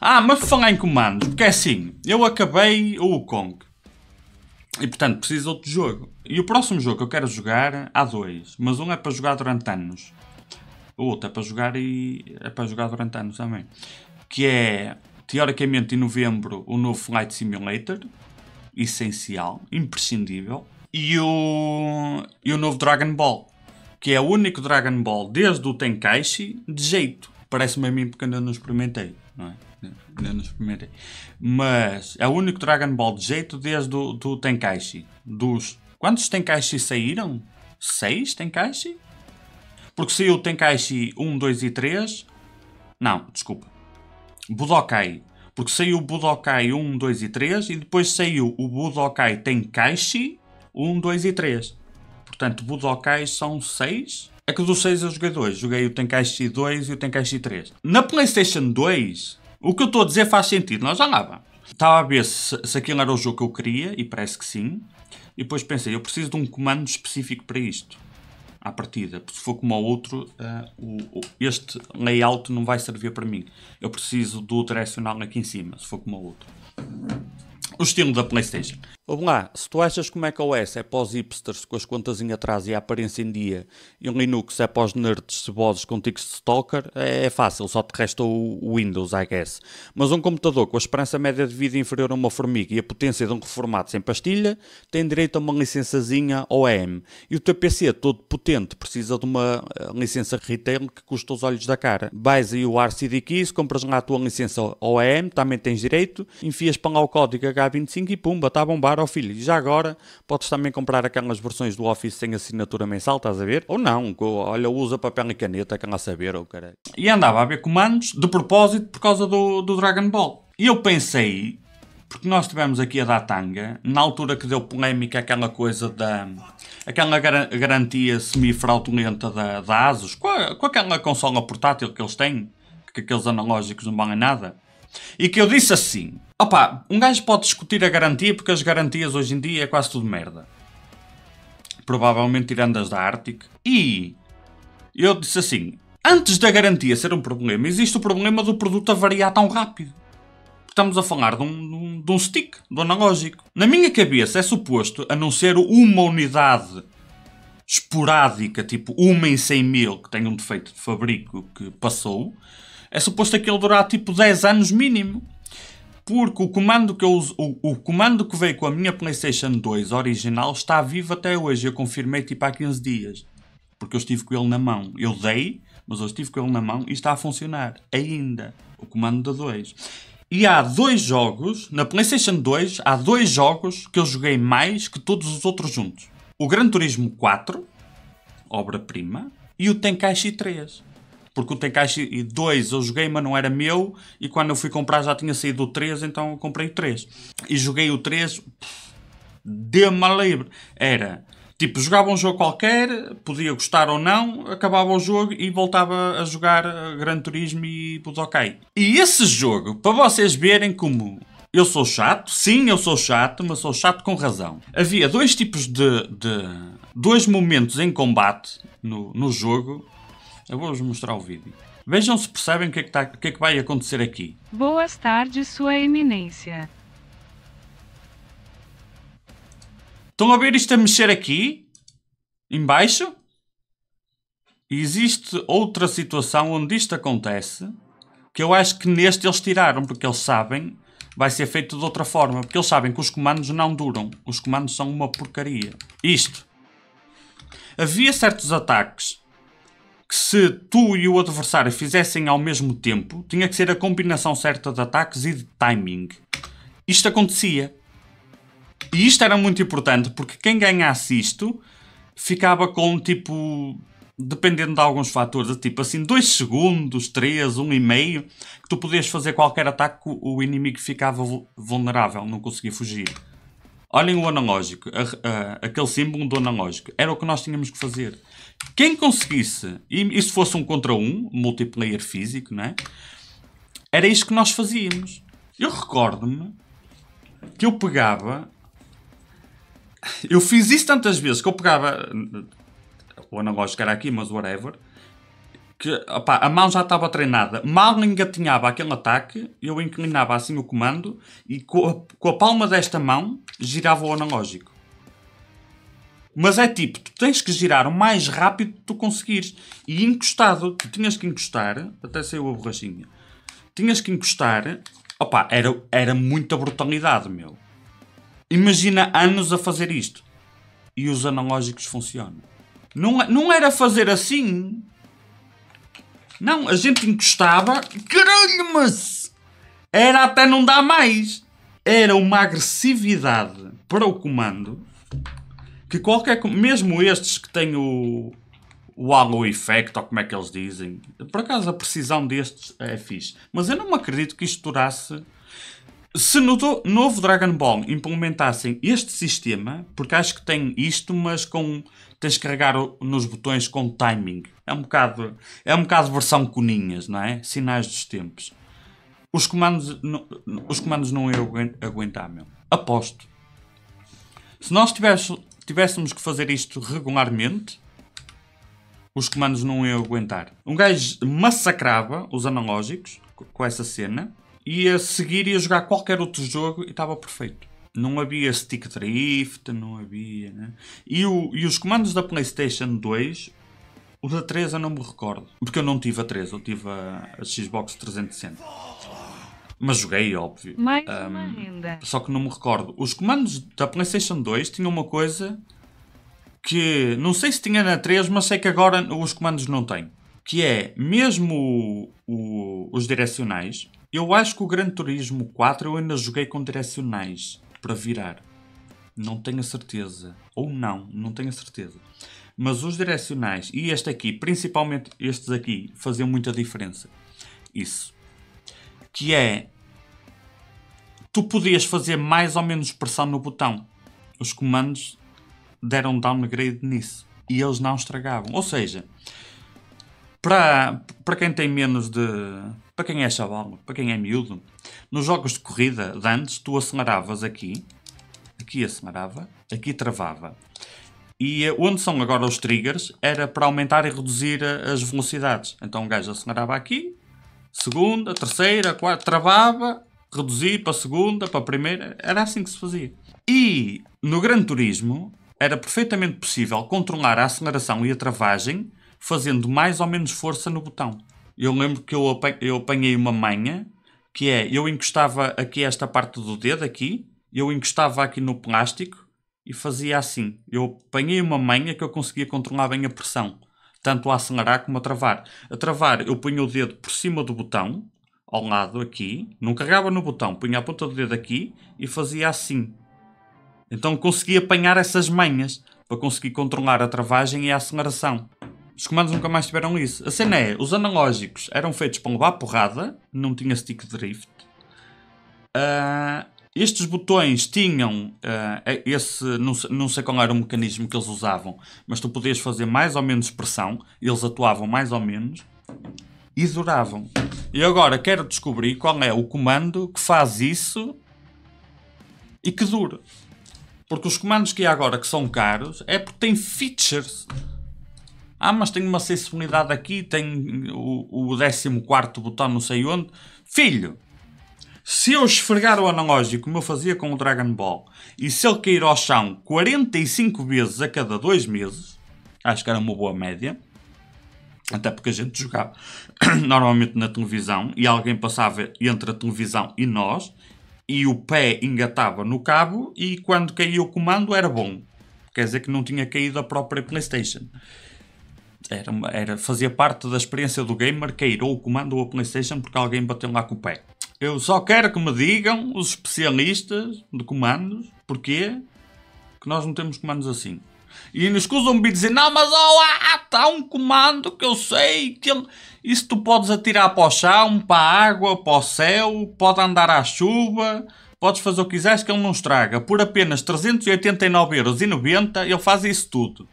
Ah, mas falar em comandos, porque é assim, eu acabei o Kong. E portanto preciso de outro jogo. E o próximo jogo que eu quero jogar, há dois. Mas um é para jogar durante anos. O outro é para jogar e. é para jogar durante anos também. Que é, teoricamente, em novembro, o novo Flight Simulator. Essencial, imprescindível. E o. e o novo Dragon Ball. Que é o único Dragon Ball desde o Tenkaichi de jeito. Parece-me a mim porque ainda não experimentei, não é? Ainda não experimentei. Mas é o único Dragon Ball de jeito desde o do Tenkaichi. Dos. Quantos Tenkaichi saíram? Seis Tenkaichi? Porque saiu o Tenkaichi 1, 2 e 3. Não, desculpa. Budokai. Porque saiu o Budokai 1, 2 e 3 e depois saiu o Budokai Tenkaichi 1, 2 e 3. Portanto, Budokai são 6. É que dos 6 eu joguei 2. Joguei o Tenkaichi 2 e o Tenkaichi 3. Na PlayStation 2, o que eu estou a dizer faz sentido. Nós já lá vamos. Estava a ver se, se aquilo era o jogo que eu queria e parece que sim. E depois pensei, eu preciso de um comando específico para isto. À partida. Se for como o outro, uh, o, o, este layout não vai servir para mim. Eu preciso do direcional aqui em cima, se for como o outro. O estilo da PlayStation. Vamos lá, se tu achas que o macOS é para os hipsters com as contas em atraso e a aparência em dia, e o Linux é para os nerds cebosos com tics de stalker, é, é fácil, só te resta o Windows, I guess. Mas um computador com a esperança média de vida inferior a uma formiga e a potência de um reformado sem pastilha, tem direito a uma licençazinha OEM. E o teu PC todo potente precisa de uma eh, licença retail que custa os olhos da cara. Vais aí o RCD Keys, compras lá a tua licença OEM, também tens direito, enfias para lá o código H25 e pumba, está a ao filho. Já agora podes também comprar aquelas versões do Office sem assinatura mensal, estás a ver? Ou não, olha, usa papel e caneta, que lá saber, ou oh, caralho. E andava a ver comandos de propósito por causa do, do Dragon Ball. E eu pensei, porque nós tivemos aqui a da tanga, na altura que deu polémica aquela coisa da. aquela gar garantia semi-fraudulenta da, da Asus, com, a, com aquela consola portátil que eles têm, que aqueles analógicos não valem nada. E que eu disse assim: opá, um gajo pode discutir a garantia porque as garantias hoje em dia é quase tudo merda. Provavelmente tirando as da Arctic. E eu disse assim: antes da garantia ser um problema, existe o problema do produto a variar tão rápido. Estamos a falar de um, de um stick, do analógico. Na minha cabeça é suposto, a não ser uma unidade esporádica, tipo uma em 100 mil, que tem um defeito de fabrico que passou, é suposto aquilo durar tipo 10 anos mínimo. Porque o comando que eu uso, o, o, comando que veio com a minha PlayStation 2 original está vivo até hoje. Eu confirmei tipo há 15 dias. Porque eu estive com ele na mão. Eu dei, mas eu estive com ele na mão e está a funcionar ainda. O comando da 2. E há dois jogos, na PlayStation 2, há dois jogos que eu joguei mais que todos os outros juntos: o Gran Turismo 4, obra-prima, e o Tenkaichi 3 porque o Tenkaichi 2 eu joguei, mas não era meu, e quando eu fui comprar já tinha saído o 3, então eu comprei o 3. E joguei o 3, deu-me livre. Era, tipo, jogava um jogo qualquer, podia gostar ou não, acabava o jogo e voltava a jogar Gran Turismo e Budokai. E esse jogo, para vocês verem como eu sou chato, sim, eu sou chato, mas sou chato com razão. Havia dois tipos de. de dois momentos em combate no, no jogo eu vou-vos mostrar o vídeo. Vejam se percebem o que, é que, tá, o que é que vai acontecer aqui. Boas tardes, Sua Eminência. Estão a ver isto a mexer aqui? Embaixo? Existe outra situação onde isto acontece que eu acho que neste eles tiraram, porque eles sabem vai ser feito de outra forma, porque eles sabem que os comandos não duram. Os comandos são uma porcaria. Isto. Havia certos ataques que se tu e o adversário fizessem ao mesmo tempo, tinha que ser a combinação certa de ataques e de timing. Isto acontecia. E isto era muito importante porque quem ganhasse isto ficava com tipo. Dependendo de alguns fatores, tipo assim, 2 segundos, 3, 1,5, que tu podias fazer qualquer ataque, o inimigo ficava vulnerável, não conseguia fugir. Olhem o analógico, a, a, aquele símbolo do analógico. Era o que nós tínhamos que fazer. Quem conseguisse, e se fosse um contra um, multiplayer físico, não é? Era isto que nós fazíamos. Eu recordo-me que eu pegava. Eu fiz isso tantas vezes que eu pegava. O analógico era aqui, mas whatever. Que opá, a mão já estava treinada. Mal engatinhava aquele ataque, eu inclinava assim o comando e com a, com a palma desta mão girava o analógico. Mas é tipo, tu tens que girar o mais rápido que tu conseguires. E encostado, tu tinhas que encostar, até saiu a borrachinha. Tinhas que encostar, opá, era, era muita brutalidade, meu. Imagina anos a fazer isto. E os analógicos funcionam. Não, não era fazer assim. Não, a gente encostava. Caralho, mas. Era até não dar mais. Era uma agressividade para o comando que qualquer. Mesmo estes que têm o. O Halo Effect, ou como é que eles dizem. Por acaso a precisão destes é fixe. Mas eu não me acredito que isto durasse. Se no novo Dragon Ball implementassem este sistema, porque acho que tem isto, mas com tens que carregar nos botões com timing. É um bocado, é um bocado versão coninhas, não é? Sinais dos tempos. Os comandos, não, os comandos não iam aguentar, meu. Aposto. Se nós tivéssemos que fazer isto regularmente, os comandos não iam aguentar. Um gajo massacrava os analógicos com essa cena e a seguir ia jogar qualquer outro jogo e estava perfeito. Não havia stick drift, não havia. Né? E, o, e os comandos da PlayStation 2, o da 3 eu não me recordo. Porque eu não tive a 3, eu tive a, a Xbox 360. Mas joguei, óbvio. Mais um, uma renda. Só que não me recordo. Os comandos da PlayStation 2 tinham uma coisa que não sei se tinha na 3, mas sei que agora os comandos não têm. Que é, mesmo o, o, os direcionais, eu acho que o Gran Turismo 4 eu ainda joguei com direcionais para virar. Não tenho a certeza. Ou não, não tenho a certeza. Mas os direcionais e este aqui, principalmente estes aqui, faziam muita diferença. Isso. Que é. Tu podias fazer mais ou menos pressão no botão. Os comandos deram downgrade nisso. E eles não estragavam. Ou seja, para, para quem tem menos de. Para quem é chaval, para quem é miúdo, nos jogos de corrida de antes, tu aceleravas aqui, aqui acelerava, aqui travava. E eh, onde são agora os triggers era para aumentar e reduzir eh, as velocidades. Então o gajo acelerava aqui, segunda, terceira, quarta, travava, reduzia para segunda, para primeira. Era assim que se fazia. E no Gran Turismo era perfeitamente possível controlar a aceleração e a travagem fazendo mais ou menos força no botão. Eu lembro que eu apanhei uma manha que é, eu encostava aqui esta parte do dedo, aqui, eu encostava aqui no plástico e fazia assim. Eu apanhei uma manha que eu conseguia controlar bem a pressão, tanto a acelerar como a travar. A travar, eu punha o dedo por cima do botão, ao lado aqui, não carregava no botão, punha a ponta do dedo aqui e fazia assim. Então conseguia apanhar essas manhas para conseguir controlar a travagem e a aceleração. Os comandos nunca mais tiveram isso. A cena é, os analógicos eram feitos para levar porrada, não tinha stick drift. Uh, estes botões tinham uh, esse, não, não sei qual era o mecanismo que eles usavam, mas tu podias fazer mais ou menos pressão, eles atuavam mais ou menos e duravam. E agora quero descobrir qual é o comando que faz isso e que dura. Porque os comandos que há agora que são caros é porque têm features ah, mas tem uma sensibilidade aqui, tem o, o 14 botão não sei onde. Filho, se eu esfregar o analógico como eu fazia com o Dragon Ball e se ele cair ao chão 45 vezes a cada dois meses, acho que era uma boa média, até porque a gente jogava normalmente na televisão e alguém passava entre a televisão e nós e o pé engatava no cabo e quando caía o comando era bom. Quer dizer que não tinha caído a própria PlayStation. Era, era, fazia parte da experiência do gamer cair ou o comando ou a Playstation porque alguém bateu lá com o pé. Eu só quero que me digam os especialistas de comandos porquê que nós não temos comandos assim. E nos escusam-me dizer, não, mas oh, está um comando que eu sei que ele... Isso tu podes atirar para o chão, para a água, para o céu, pode andar à chuva, podes fazer o que quiseres que ele não estraga. Por apenas 389,90€ ele faz isso tudo.